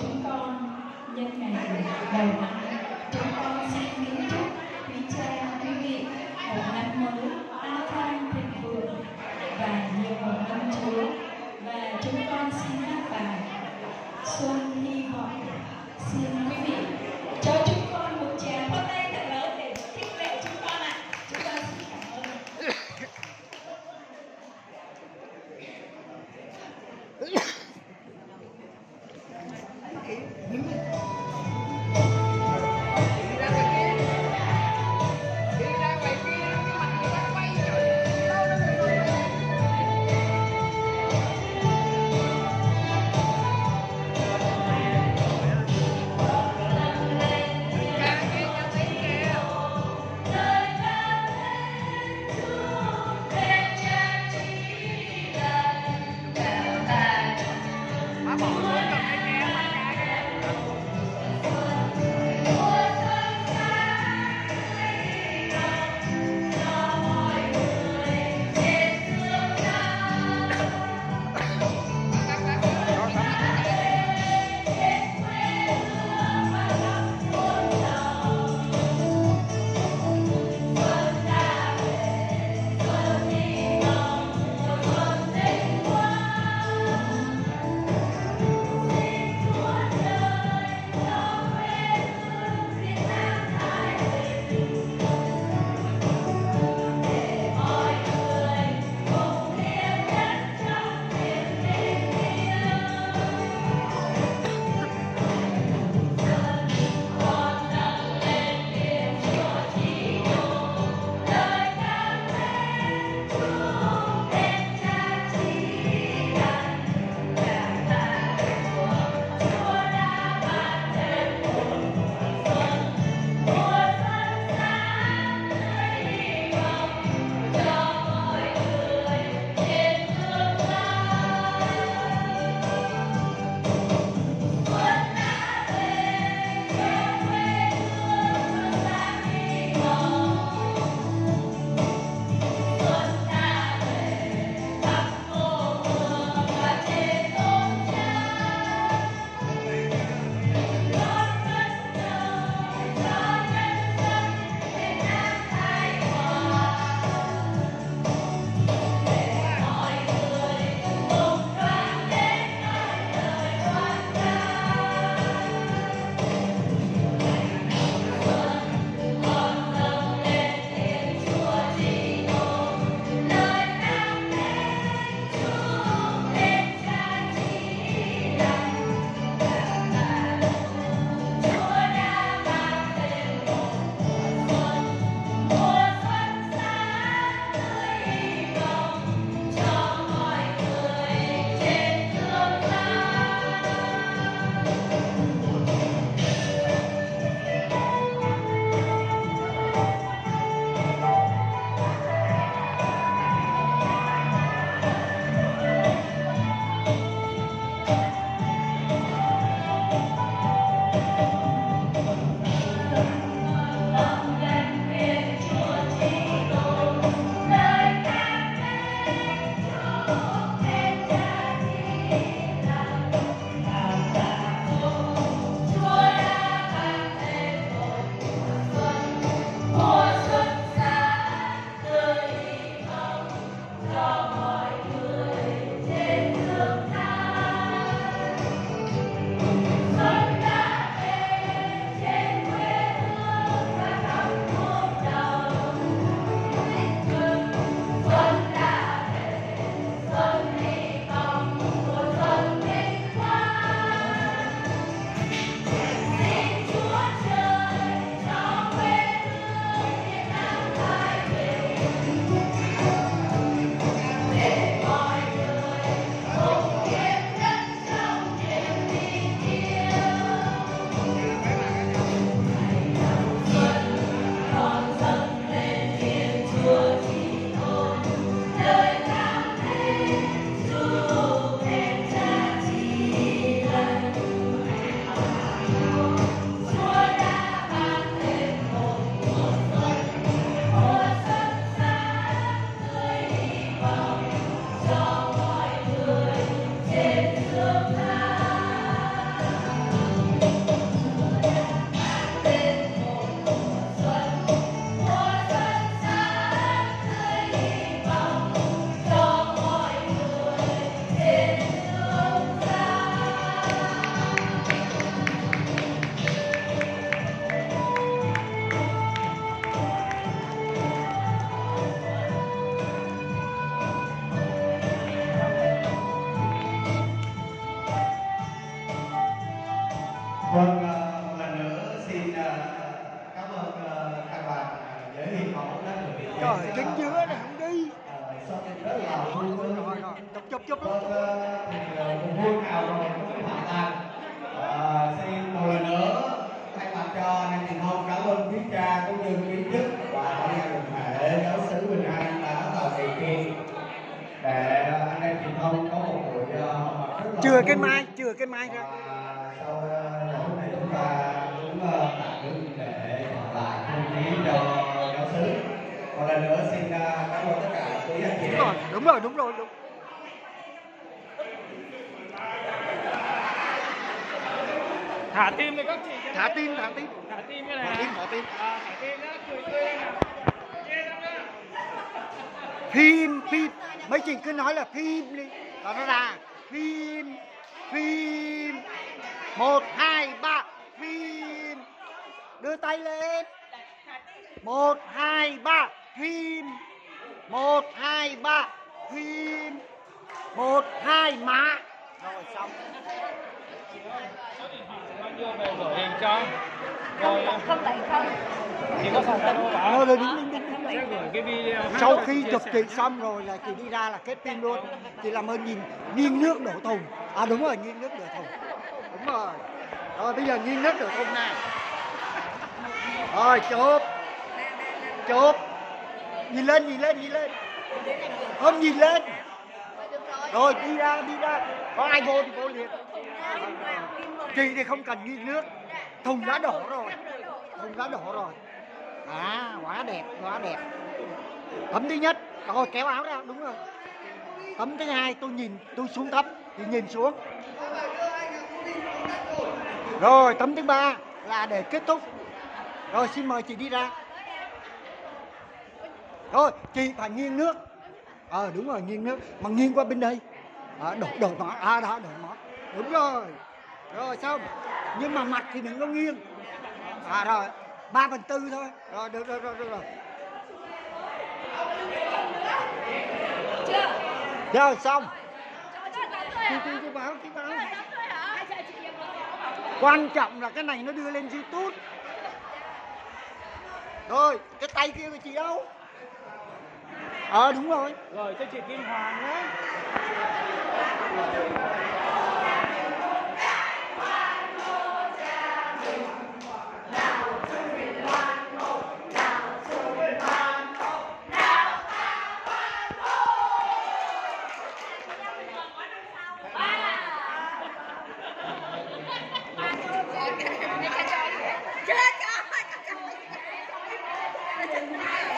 chúng con nhân ngày đầu năm. Chúng con xin kính chúc quý cha, quý vị một năm mới an khang thịnh vượng và nhiều mừng năm chúa. Và chúng con xin hát bài xuân hy vọng. Trời chính giữa này không đi. Ờ, Rồi rồi. Rồi Chụp chụp chụp. Vâng, ờ, ờ, cuộc vui nào rồi cũng phải Ờ, xin một lần nữa thay mặt cho anh em truyền thông cảm ơn quý cha cũng như quý chức và ban nhà đoàn thể giáo sứ Bình An đã tạo điều kiện để anh em truyền thông có một buổi ờ, họp rất là Chừa cái mai Chừa cái mai ra sau ờ, ngày hôm nay chúng ta cũng ờ, tạm ngưng để lại không khí cho một lần nữa xin ờ, cảm ơn tất cả quý anh chị. Đúng rồi đúng rồi đúng rồi đúng. Thả tim đi các chị Thả tim thả tim. Thả tim cái này Thả tim thả tim. À, thả tim nhá cười tươi lên nào. Phim phim. Mấy chị cứ nói là phim đi. Đó nó ra Phim Phim. Một hai ba. Phim. Đưa tay lên. Một hai ba Phim Một hai ba. Phim Một hai má. Rồi xong. Đưa về gửi hình cho rồi không phải không. Thì có phòng đâu bảo Rồi cái video hát sau khi chụp chị xong rồi là chị đi ra là kết pin luôn. Chị làm ơn nhìn nghiêng nước đổ thùng. À đúng rồi nghiêng nước đổ thùng. Đúng rồi. Rồi bây giờ nghiêng nước đổ thùng nè rồi chụp. Chụp nhìn lên nhìn lên nhìn lên. Không nhìn lên. Rồi, đi ra đi ra. Có ai vô thì vô liền. Chị thì không cần nghi nước. Thùng đã đổ rồi. Thùng đã đổ rồi. À quá đẹp quá đẹp. Tấm thứ nhất. Rồi, kéo áo ra, đúng rồi. Tấm thứ hai, tôi nhìn, tôi xuống thấp, thì nhìn xuống. Rồi tấm thứ ba là để kết thúc. Rồi, xin mời chị đi ra thôi chị phải nghiêng nước. Ờ đúng rồi nghiêng nước. Mà nghiêng qua bên đây. À, đổ đổ mỏ à đó đổ mỏ đúng rồi. Rồi xong nhưng mà mặt thì đừng có nghiêng. À rồi. Ba phần tư thôi. Rồi được rồi rồi rồi rồi rồi xong. Chị chị chị báo chị quan trọng là cái này nó đưa lên youtube. Rồi cái tay kia của chị đâu? ờ đúng rồi rồi cho chị kim hoàng nhé Chết cho, cho, cho, cho, cho, cho, cho, cho, cho,